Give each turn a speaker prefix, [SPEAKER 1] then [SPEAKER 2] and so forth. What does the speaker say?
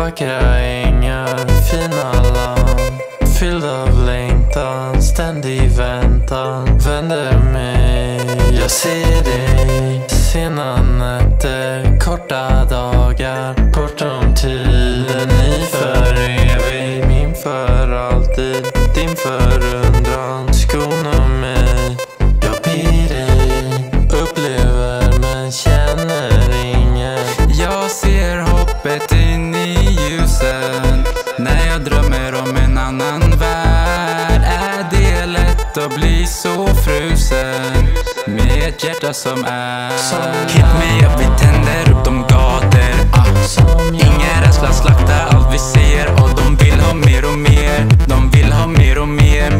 [SPEAKER 1] Vackra ängar, fina land Fylld av längtan, ständig väntan. Vänder mig, jag ser dig. Sena nätter, korta dagar. Bortom tiden, i för evigt
[SPEAKER 2] ljuset När jag drömmer om en annan värld Är det lätt att bli så frusen. Med ett hjärta som är Hit me up, vi tänder upp de gator. Ah. Ingen rädsla, slakta allt vi ser. Och de vill ha mer och mer. De vill ha mer och mer,